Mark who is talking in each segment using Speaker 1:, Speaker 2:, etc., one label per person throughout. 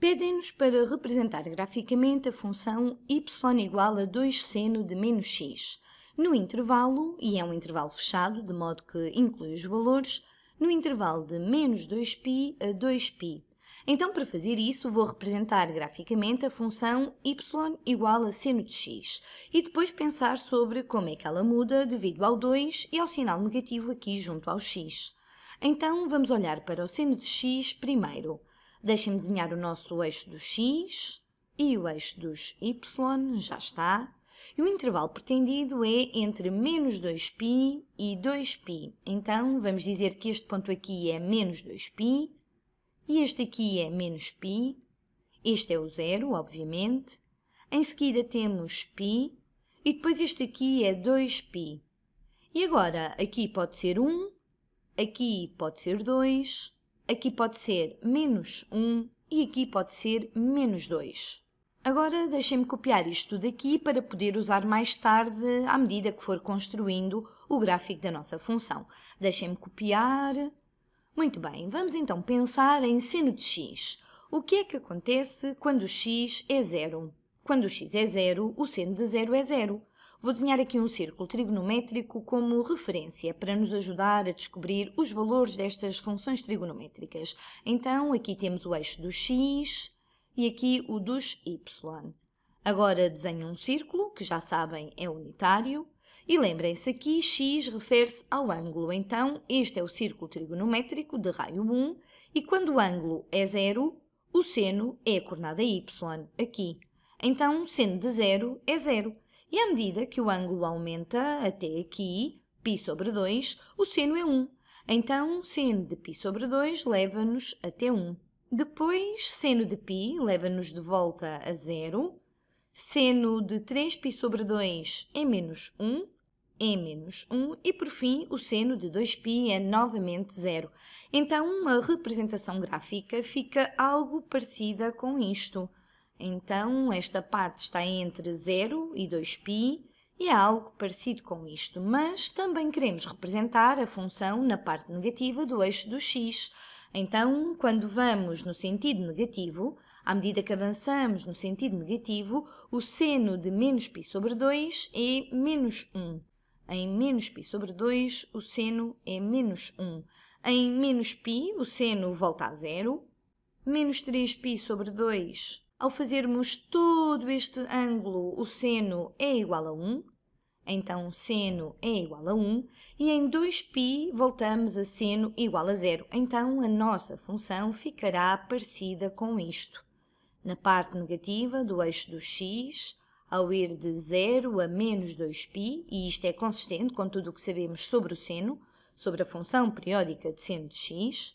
Speaker 1: Pedem-nos para representar graficamente a função y igual a 2 seno de menos x, no intervalo, e é um intervalo fechado, de modo que inclui os valores, no intervalo de menos 2π a 2π. Então, para fazer isso, vou representar graficamente a função y igual a seno de x e depois pensar sobre como é que ela muda devido ao 2 e ao sinal negativo aqui junto ao x. Então, vamos olhar para o seno de x primeiro. Deixem-me desenhar o nosso eixo do x e o eixo dos y, já está. E o intervalo pretendido é entre menos 2π e 2π. Então, vamos dizer que este ponto aqui é menos 2π e este aqui é menos π. Este é o zero, obviamente. Em seguida temos π e depois este aqui é 2π. E agora, aqui pode ser 1, aqui pode ser 2, aqui pode ser menos 1 e aqui pode ser menos 2. Agora deixem-me copiar isto tudo aqui para poder usar mais tarde à medida que for construindo o gráfico da nossa função. Deixem-me copiar. Muito bem, vamos então pensar em seno de x. O que é que acontece quando x é zero? Quando x é zero, o seno de zero é zero. Vou desenhar aqui um círculo trigonométrico como referência para nos ajudar a descobrir os valores destas funções trigonométricas. Então, aqui temos o eixo do x, e aqui o dos y. Agora desenho um círculo, que já sabem é unitário, e lembrem-se aqui, x refere-se ao ângulo, então este é o círculo trigonométrico de raio 1, e quando o ângulo é zero, o seno é a coordenada y, aqui. Então, seno de zero é zero. E à medida que o ângulo aumenta até aqui, π sobre 2, o seno é 1. Então, seno de π sobre 2 leva-nos até 1. Depois, seno de π leva-nos de volta a zero. Seno de 3π sobre 2 é menos 1, é menos 1 e, por fim, o seno de 2π é novamente zero. Então, a representação gráfica fica algo parecida com isto. Então, esta parte está entre 0 e 2π e é algo parecido com isto, mas também queremos representar a função na parte negativa do eixo do x, então, quando vamos no sentido negativo, à medida que avançamos no sentido negativo, o seno de menos π sobre 2 é menos 1. Em menos π sobre 2, o seno é menos 1. Em menos π, o seno volta a zero. Menos 3π sobre 2, ao fazermos todo este ângulo, o seno é igual a 1 então seno é igual a 1, e em 2π voltamos a seno igual a zero. Então a nossa função ficará parecida com isto. Na parte negativa do eixo do x, ao ir de 0 a menos 2π, e isto é consistente com tudo o que sabemos sobre o seno, sobre a função periódica de seno de x,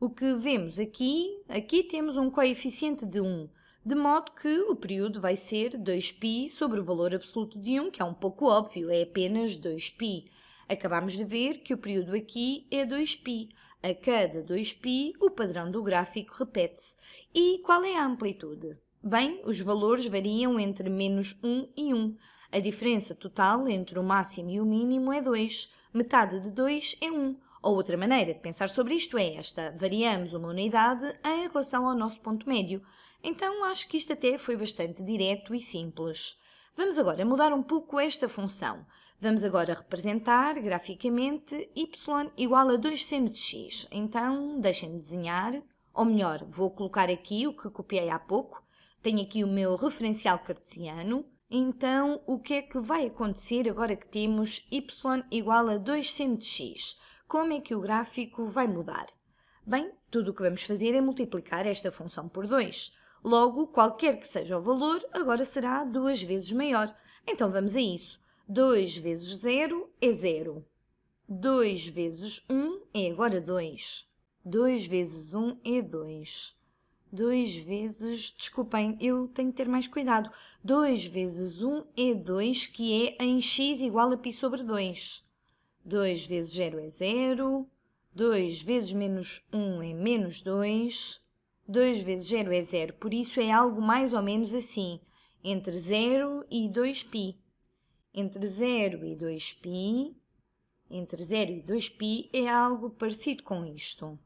Speaker 1: o que vemos aqui, aqui temos um coeficiente de 1, de modo que o período vai ser 2π sobre o valor absoluto de 1, que é um pouco óbvio, é apenas 2π. Acabamos de ver que o período aqui é 2π. A cada 2π, o padrão do gráfico repete-se. E qual é a amplitude? Bem, os valores variam entre menos 1 e 1. A diferença total entre o máximo e o mínimo é 2. Metade de 2 é 1. Ou outra maneira de pensar sobre isto é esta: variamos uma unidade em relação ao nosso ponto médio. Então acho que isto até foi bastante direto e simples. Vamos agora mudar um pouco esta função. Vamos agora representar graficamente y igual a 2 seno de x. Então, deixem-me desenhar, ou melhor, vou colocar aqui o que copiei há pouco. Tenho aqui o meu referencial cartesiano. Então, o que é que vai acontecer agora que temos y igual a 2 seno de x? Como é que o gráfico vai mudar? Bem, tudo o que vamos fazer é multiplicar esta função por 2. Logo, qualquer que seja o valor, agora será duas vezes maior. Então vamos a isso. 2 vezes 0 é 0. 2 vezes 1 é agora 2. 2 vezes 1 é 2. 2 vezes... Desculpem, eu tenho que ter mais cuidado. 2 vezes 1 é 2, que é em x igual a π sobre 2. 2 vezes 0 é 0. 2 vezes menos 1 é menos 2. 2 vezes 0 é 0, por isso é algo mais ou menos assim, entre 0 e 2π. Entre 0 e 2π, entre 0 e 2π é algo parecido com isto.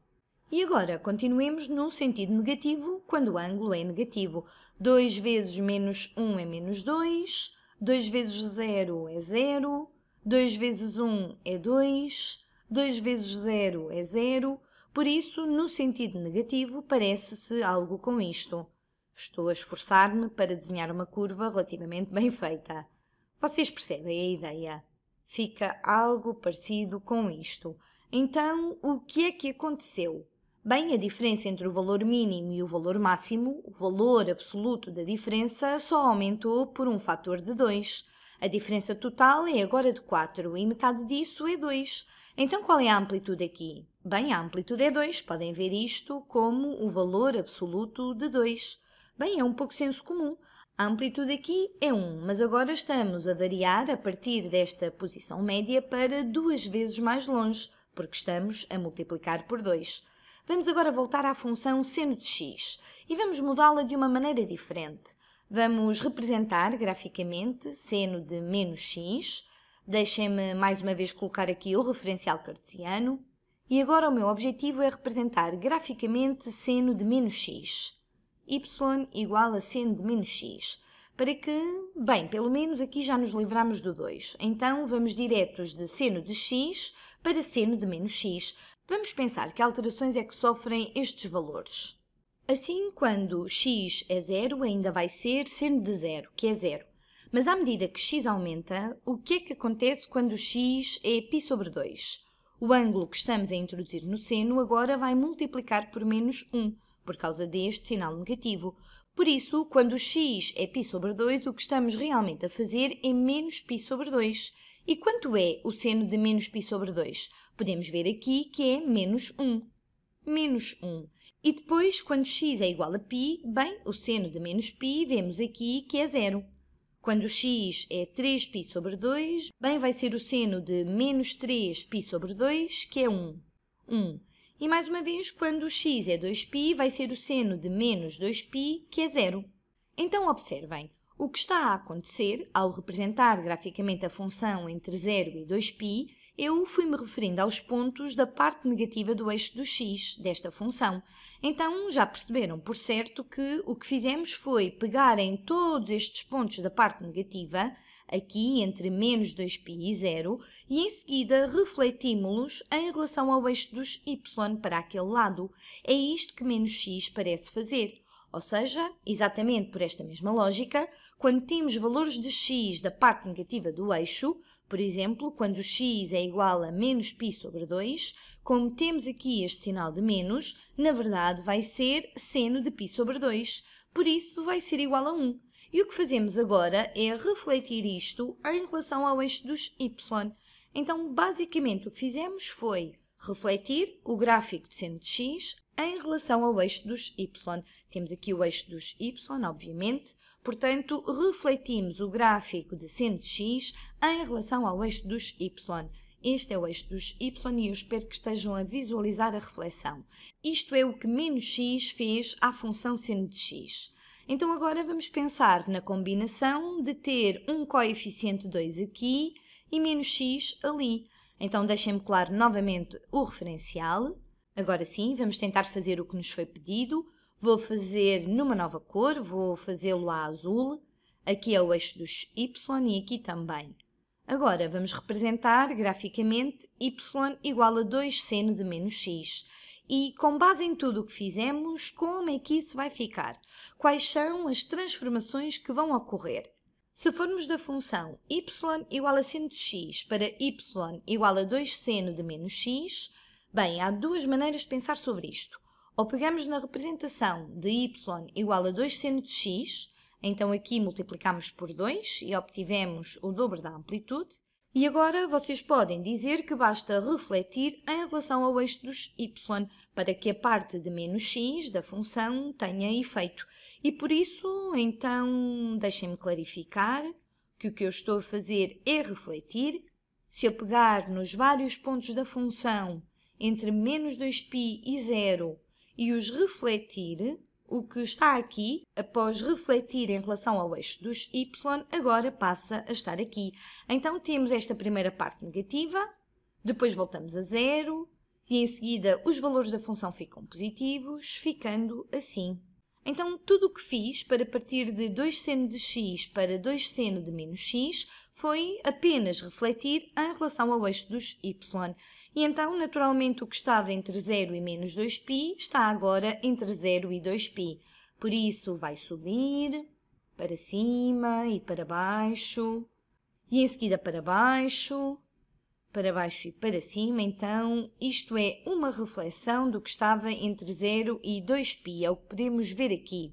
Speaker 1: E agora continuemos no sentido negativo, quando o ângulo é negativo. 2 vezes menos 1 é menos 2, 2 vezes 0 é 0, 2 vezes 1 é 2, 2 vezes 0 é 0. por isso, no sentido negativo, parece-se algo com isto. Estou a esforçar-me para desenhar uma curva relativamente bem feita. Vocês percebem a ideia? Fica algo parecido com isto. Então, o que é que aconteceu? Bem, a diferença entre o valor mínimo e o valor máximo, o valor absoluto da diferença, só aumentou por um fator de 2. A diferença total é agora de 4 e metade disso é 2. Então qual é a amplitude aqui? Bem, a amplitude é 2. Podem ver isto como o valor absoluto de 2. Bem, é um pouco senso comum. A amplitude aqui é 1, mas agora estamos a variar a partir desta posição média para duas vezes mais longe, porque estamos a multiplicar por 2. Vamos agora voltar à função seno de x e vamos mudá-la de uma maneira diferente. Vamos representar graficamente seno de menos x. Deixem-me mais uma vez colocar aqui o referencial cartesiano. E agora o meu objetivo é representar graficamente seno de menos x. y igual a seno de menos x. Para que, bem, pelo menos aqui já nos livramos do 2. Então, vamos diretos de seno de x para seno de menos x, Vamos pensar que alterações é que sofrem estes valores. Assim, quando x é zero, ainda vai ser seno de zero, que é zero. Mas à medida que x aumenta, o que é que acontece quando x é π sobre 2? O ângulo que estamos a introduzir no seno agora vai multiplicar por menos 1, por causa deste sinal negativo. Por isso, quando x é π sobre 2, o que estamos realmente a fazer é menos π sobre 2. E quanto é o seno de menos π sobre 2? Podemos ver aqui que é menos 1. Menos 1. E depois, quando x é igual a π, bem, o seno de menos π, vemos aqui que é zero. Quando x é 3π sobre 2, bem, vai ser o seno de menos 3π sobre 2, que é 1. 1. E mais uma vez, quando x é 2π, vai ser o seno de menos 2π, que é zero. Então, observem. O que está a acontecer, ao representar graficamente a função entre 0 e 2π, eu fui-me referindo aos pontos da parte negativa do eixo do x desta função. Então, já perceberam, por certo, que o que fizemos foi pegar em todos estes pontos da parte negativa, aqui entre menos 2π e 0, e em seguida refletimos-los em relação ao eixo dos y para aquele lado. É isto que menos x parece fazer. Ou seja, exatamente por esta mesma lógica, quando temos valores de x da parte negativa do eixo, por exemplo, quando x é igual a menos π sobre 2, como temos aqui este sinal de menos, na verdade vai ser seno de π sobre 2, por isso vai ser igual a 1. E o que fazemos agora é refletir isto em relação ao eixo dos y. Então, basicamente, o que fizemos foi refletir o gráfico de seno de x em relação ao eixo dos y. Temos aqui o eixo dos y, obviamente, portanto, refletimos o gráfico de seno de x em relação ao eixo dos y. Este é o eixo dos y e eu espero que estejam a visualizar a reflexão. Isto é o que menos x fez à função seno de x. Então agora vamos pensar na combinação de ter um coeficiente 2 aqui e menos x ali. Então deixem-me colar novamente o referencial. Agora sim, vamos tentar fazer o que nos foi pedido. Vou fazer numa nova cor, vou fazê-lo a azul. Aqui é o eixo dos y e aqui também. Agora vamos representar graficamente y igual a 2 seno de menos x. E com base em tudo o que fizemos, como é que isso vai ficar? Quais são as transformações que vão ocorrer? Se formos da função y igual a seno de x para y igual a 2 seno de menos x, bem, há duas maneiras de pensar sobre isto. Ou pegamos na representação de y igual a 2 seno de x, então aqui multiplicamos por 2 e obtivemos o dobro da amplitude. E agora vocês podem dizer que basta refletir em relação ao eixo dos y para que a parte de menos x da função tenha efeito. E por isso, então, deixem-me clarificar que o que eu estou a fazer é refletir. Se eu pegar nos vários pontos da função entre menos 2π e 0 e os refletir, o que está aqui, após refletir em relação ao eixo dos y, agora passa a estar aqui. Então temos esta primeira parte negativa, depois voltamos a zero, e em seguida os valores da função ficam positivos, ficando assim. Então, tudo o que fiz para partir de 2 seno de x para 2 seno de menos x foi apenas refletir em relação ao eixo dos y. E então, naturalmente, o que estava entre 0 e menos 2π está agora entre 0 e 2π. Por isso, vai subir para cima e para baixo, e em seguida para baixo, para baixo e para cima, então isto é uma reflexão do que estava entre 0 e 2π, é o que podemos ver aqui.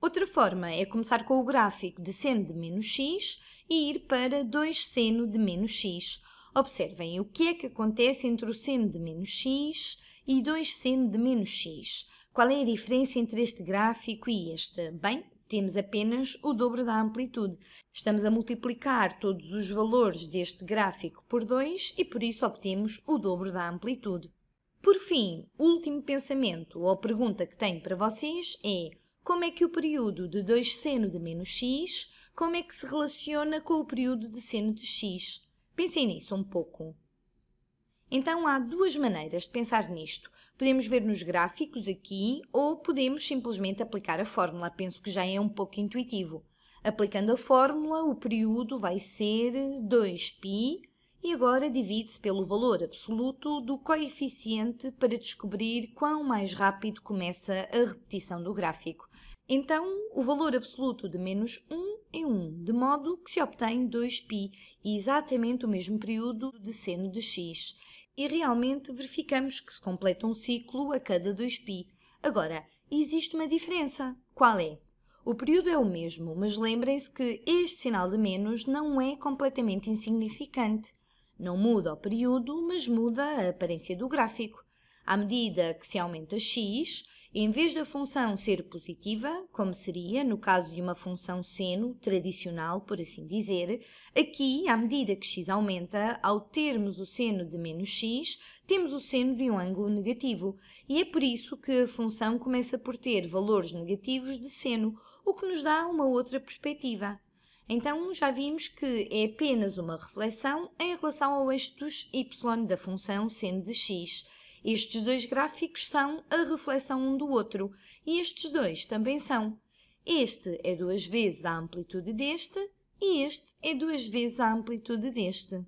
Speaker 1: Outra forma é começar com o gráfico de seno de menos x e ir para 2 seno de menos x. Observem o que é que acontece entre o seno de menos x e 2 seno de menos x. Qual é a diferença entre este gráfico e este? Bem, temos apenas o dobro da amplitude. Estamos a multiplicar todos os valores deste gráfico por 2 e por isso obtemos o dobro da amplitude. Por fim, o último pensamento ou pergunta que tenho para vocês é como é que o período de 2 seno de menos x, como é que se relaciona com o período de seno de x? Pensem nisso um pouco. Então há duas maneiras de pensar nisto. Podemos ver nos gráficos aqui ou podemos simplesmente aplicar a fórmula. Penso que já é um pouco intuitivo. Aplicando a fórmula, o período vai ser 2π e agora divide-se pelo valor absoluto do coeficiente para descobrir quão mais rápido começa a repetição do gráfico. Então, o valor absoluto de menos 1 é 1, de modo que se obtém 2π, exatamente o mesmo período de seno de x e realmente verificamos que se completa um ciclo a cada 2π. Agora, existe uma diferença. Qual é? O período é o mesmo, mas lembrem-se que este sinal de menos não é completamente insignificante. Não muda o período, mas muda a aparência do gráfico. À medida que se aumenta x, em vez da função ser positiva, como seria no caso de uma função seno tradicional, por assim dizer, aqui, à medida que x aumenta, ao termos o seno de menos x, temos o seno de um ângulo negativo, e é por isso que a função começa por ter valores negativos de seno, o que nos dá uma outra perspectiva. Então, já vimos que é apenas uma reflexão em relação ao eixo dos y da função seno de x, estes dois gráficos são a reflexão um do outro e estes dois também são. Este é duas vezes a amplitude deste e este é duas vezes a amplitude deste.